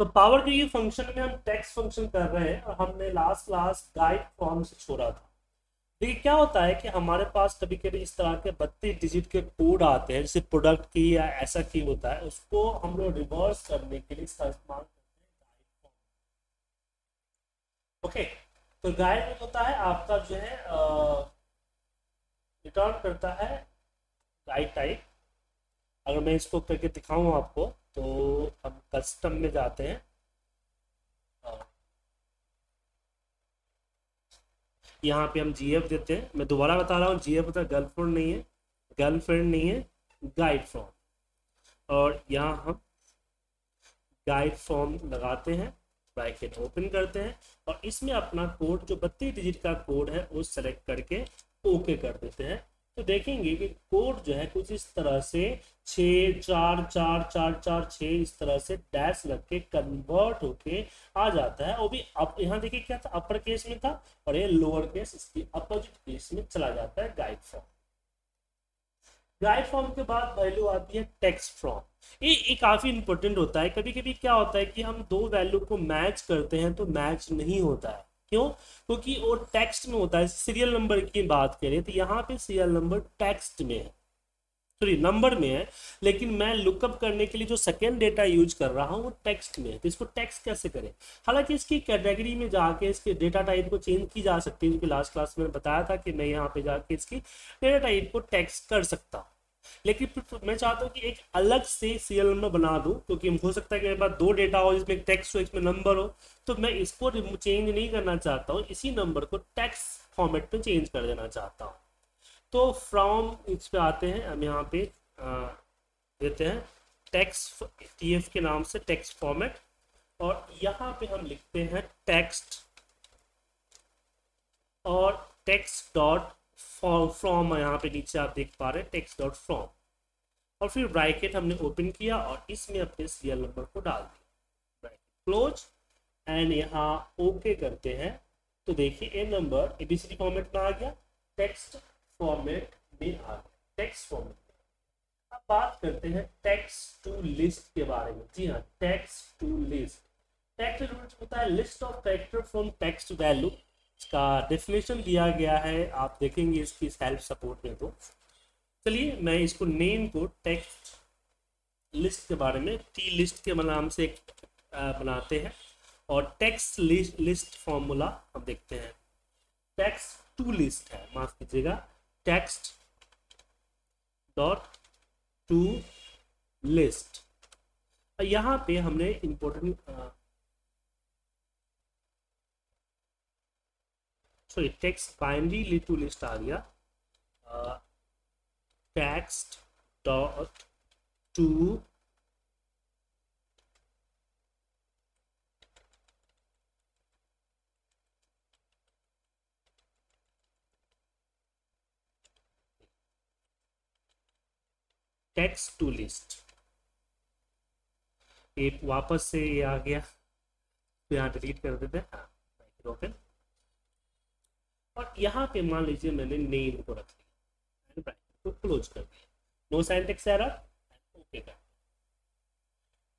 तो power Q function में हम टेक्स्ट फ़ंक्शन कर रहे हैं और हमने लास्ट क्लास गाइड फॉर्म से छोड़ा था। देखिए क्या होता है कि हमारे पास कभी कभी इस तरह के बत्तीस डिजिट के कोड आते हैं, जैसे प्रोडक्ट की या ऐसा की होता है, उसको हम लोग रिवर्स करने के लिए इसका इस्तेमाल करते हैं गाइड फॉर्म ओके तो गाइड में होता है, आपका जो है रिटर्न करता है गाइड टाइप अगर मैं इसको करके दिखाऊँ आपको तो हम कस्टम में जाते हैं। यहाँ पे हम जीएफ देते हैं। मैं दोबारा बता रहा हूँ जी एफ़ गर्लफ्रेंड नहीं है। गर्लफ्रेंड नहीं है गाइड फॉर्म और यहाँ हम गाइड फॉर्म लगाते हैं ब्रैकेट ओपन करते हैं और इसमें अपना कोड जो बत्तीस डिजिट का कोड है, वो सेलेक्ट करके ओके कर देते हैं। तो देखेंगे कि कोड जो है कुछ इस तरह से छ चार चार चार चार छ इस तरह से डैश लग के कन्वर्ट होके आ जाता है। वो भी अब यहाँ देखिए क्या था? अपर केस में था और ये लोअर केस इसकी अपोजिट केस में चला जाता है गाइड फॉर्म गाइड फॉर्म के बाद वैल्यू आती है टेक्स्ट फॉर्म ये ये काफ़ी इंपॉर्टेंट होता है। कभी कभी क्या होता है कि हम दो वैल्यू को मैच करते हैं तो मैच नहीं होता है। क्यों? क्योंकि वो टेक्स्ट में होता है सीरियल नंबर की बात करें तो यहाँ पे सीरियल नंबर टेक्स्ट में है। सॉरी नंबर में है, लेकिन मैं लुकअप करने के लिए जो सेकेंड डेटा यूज़ कर रहा हूँ, वो टेक्स्ट में है। तो इसको टेक्स्ट कैसे करें? हालाँकि इसकी कैटेगरी में जाके इसके डेटा टाइप को चेंज की जा सकती है क्योंकि लास्ट क्लास में बताया था कि मैं यहाँ पे जाके इसकी डेटा टाइप को टेक्स्ट कर सकता हूँ। लेकिन मैं चाहता हूँ कि एक अलग से सीरियल नंबर बना दूँ, क्योंकि हो सकता है कि मेरे पास दो डेटा हो, जिसमें टेक्स्ट हो इसमें नंबर हो तो मैं इसको चेंज नहीं करना चाहता हूँ, इसी नंबर को टेक्स्ट फॉर्मेट में चेंज कर देना चाहता हूँ। तो फ्रॉम इस पे आते हैं हम यहाँ पे देते हैं टेक्स्ट टी के नाम से टेक्स्ट फॉर्मेट और यहाँ पे हम लिखते हैं टेक्स्ट और टेक्स्ट डॉट फ्रॉम यहाँ पे नीचे आप देख पा रहे हैं टेक्स्ट डॉट फ्रॉम और फिर ब्रैकेट हमने ओपन किया और इसमें अपने सीरियल नंबर को डाल दिया। क्लोज एंड यहाँ ओके करते हैं। तो देखिए ए नंबर एबीसीडी फॉर्मेट में आ गया। टेक्स्ट फॉर्मेट में आ गया। टेक्स्ट फॉर्मेट अब बात करते हैं टेक्स्ट टू लिस्ट के बारे में। जी हाँ टेक्स्ट टू लिस्ट टेक्स्ट होता है list of character from text value इसका डेफिनेशन दिया गया है। आप देखेंगे इसकी सेल्फ सपोर्ट में तो। चलिए, मैं इसको नेम को टेक्स्ट लिस्ट के बारे में टी लिस्ट के नाम से बनाते हैं और टेक्स्ट लिस्ट लिस्ट फॉर्मूला हम देखते हैं। टेक्स्ट टू लिस्ट है, माफ़ कीजिएगा। टेक्स्ट डॉट टू लिस्ट यहाँ पे हमने sorry text binary to list आ गया text dot to text to list एक वापस से ये आ गया। तो यहाँ डिलीट कर देते हैं। ओपन और यहाँ पे मान लीजिए मैंने नेम को रख लिया को क्लोज कर दिया। नो साइंटेक्स एरर ओके कर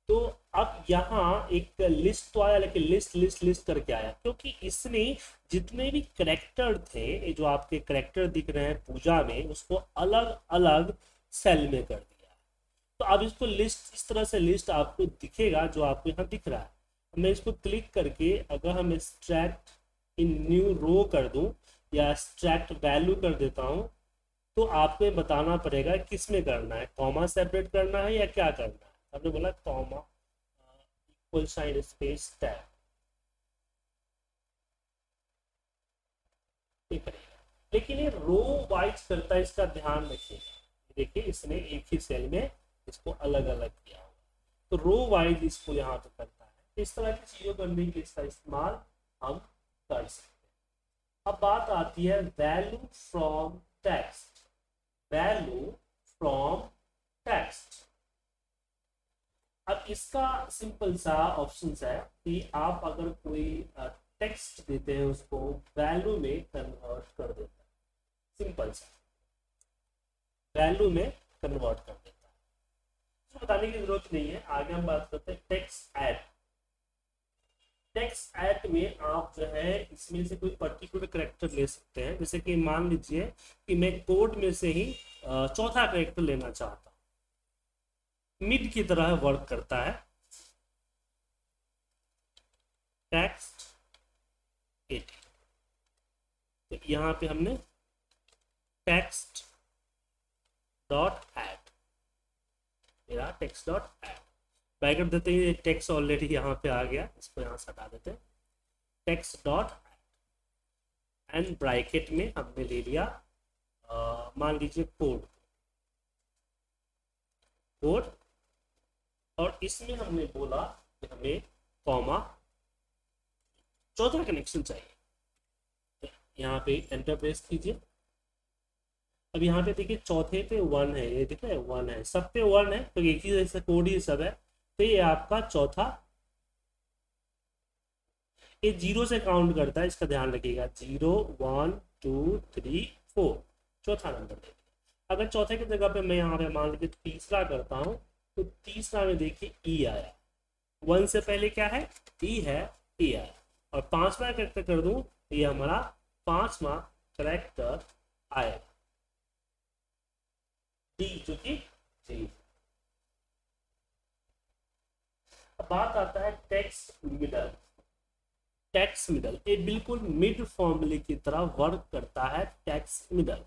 तो अब यहाँ एक लिस्ट तो आया, लेकिन लिस्ट लिस्ट लिस्ट करके आया। क्योंकि इसने जितने भी करेक्टर थे जो आपके करेक्टर दिख रहे हैं पूजा में, उसको अलग अलग सेल में कर दिया। तो अब इसको लिस्ट इस तरह से लिस्ट आपको दिखेगा जो आपको यहाँ दिख रहा है। मैं इसको क्लिक करके अगर हम एक्सट्रैक्ट इन न्यू रो कर दूँ या एक्सट्रैक्ट वैल्यू कर देता हूँ तो आपको बताना पड़ेगा किसमें करना है कॉमा सेपरेट करना है या क्या करना है? आपने बोला comma equal sign space tab लेकिन ये रो वाइज करता है, इसका ध्यान रखिए। देखिए, इसने एक ही सेल में इसको अलग अलग किया। तो रो वाइज इसको यहाँ पे करता है। इस तरह की चीज़ों करने के इसका इस्तेमाल हम कर सकते अब बात आती है value from text value from text अब इसका सिंपल सा ऑप्शन है कि आप अगर कोई टेक्स्ट देते हैं उसको वैल्यू में कन्वर्ट कर देता है। सिंपल सा। वैल्यू में कन्वर्ट कर देता है। बताने की ज़रूरत नहीं है, आगे हम बात करते हैं टेक्स्ट ऐड टेक्स्ट ऐड में आप जो है इसमें से कोई पर्टिकुलर करेक्टर ले सकते हैं। जैसे कि मान लीजिए कि मैं कोड में से ही चौथा करेक्टर लेना चाहता हूँ। मिड की तरह वर्क करता है। टेक्स्ट एट तो यहाँ पे हमने टेक्स्ट डॉट एड मेरा टेक्स्ट डॉट एड बैक देते हैं टेक्स्ट ऑलरेडी यहाँ पे आ गया, इसको यहाँ से हटा देते हैं। टेक्स्ट डॉट एंड ब्रैकेट में हमने ले लिया मान लीजिए कोड कोड और इसमें हमने बोला कि हमें कॉमा चौथा कनेक्शन चाहिए। यहाँ पे एंटर प्रेस कीजिए। अब यहाँ पे देखिए चौथे पे वन है, ये दिख है वन है। सब पे वन है तो एक ही जैसे कोड ही सब है। तो ये आपका चौथा ये ज़ीरो से काउंट करता है, इसका ध्यान रखिएगा। Zero, one, two, three, four. चौथा नंबर दे अगर चौथे की जगह पे मैं यहाँ पे मान लीजिए तीसरा करता हूँ तो तीसरा में देखिए ई e आया। वन से पहले क्या है? ई e है ई आया। और पांचवा करेक्टर कर दूँ तो ये हमारा पांचवा करेक्टर आएगा डी जो कि जी बात आता है टैक्स मिडल टैक्स मिडल ये बिल्कुल मिड फॉर्मूले की तरह वर्क करता है text middle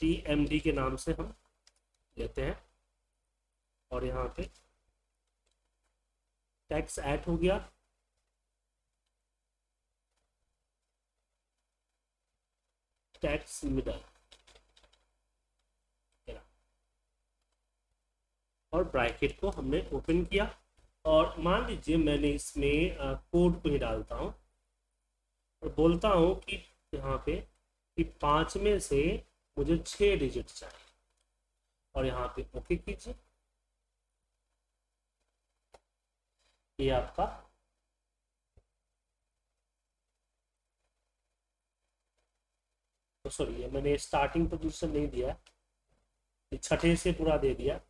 T M D के नाम से हम लेते हैं। और यहाँ पे टैक्स ऐड हो गया। टैक्स मिडल और ब्रैकेट को हमने ओपन किया। और मान लीजिए मैंने इसमें कोड को ही डालता हूँ। और बोलता हूँ कि यहाँ पे कि पाँच में से मुझे छः डिजिट चाहिए। और यहाँ पे ओके कीजिए। ये आपका तो सॉरी मैंने स्टार्टिंग पोजीशन नहीं दिया। छठे से पूरा दे दिया।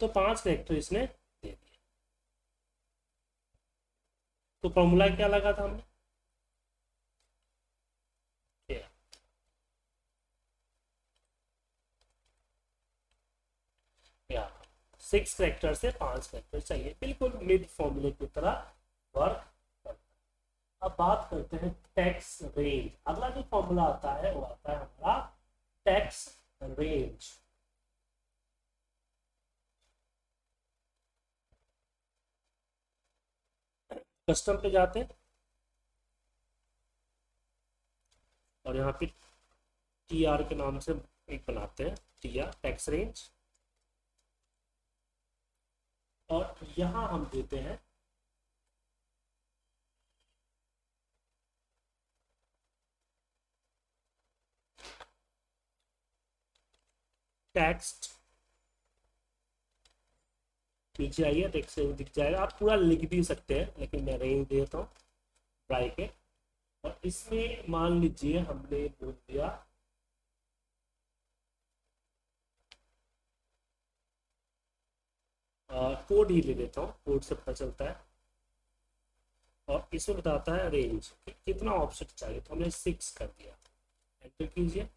तो पाँच करेक्टर इसने दे दिया। तो फॉर्मूला क्या लगा था हमने? सिक्स करेक्टर से पाँच करेक्टर चाहिए बिल्कुल मिड फॉर्मूले की तरह वर्क करता अब बात करते हैं टैक्स रेंज अगला जो फॉर्मूला आता है, वो आता है हमारा टैक्स रेंज कस्टम पे जाते हैं। और यहाँ पे टी आर के नाम से एक बनाते हैं टी आर टैक्स रेंज और यहाँ हम देते हैं टेक्स्ट नीचे आइए टेक्स्ट रेंज दिख जाएगा। आप पूरा लिख भी सकते हैं, लेकिन मैं रेंज देता हूँ ट्राई के। और इसमें मान लीजिए हमने बोल दिया कोड ही ले लेता हूँ कोड से पता चलता है। और इसमें बताता है रेंज कि कितना ऑप्शन चाहिए तो हमने सिक्स कर दिया। एंटर कीजिए।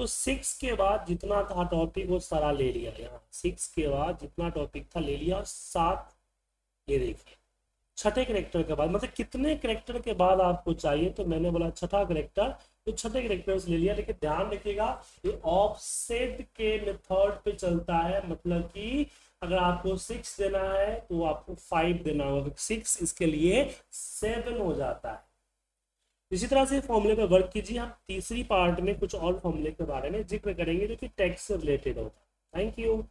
तो सिक्स के बाद जितना था टॉपिक वो सारा ले लिया यहाँ सिक्स के बाद जितना टॉपिक था ले लिया सात, ये देखिए, छठे करेक्टर के बाद मतलब कितने करेक्टर के बाद आपको चाहिए तो मैंने बोला छठा करेक्टर तो छठे करेक्टर से ले लिया, लेकिन ध्यान रखिएगा, ये ऑफसेट के मेथड पे चलता है मतलब कि अगर आपको सिक्स देना है तो आपको फाइव देना होगा सिक्स इसके लिए सेवन हो जाता है। इसी तरह से फॉर्मूले पर वर्क कीजिए। हम तीसरी पार्ट में कुछ और फॉर्मूले के बारे में ज़िक्र करेंगे जो कि टैक्स से रिलेटेड होता है। Thank you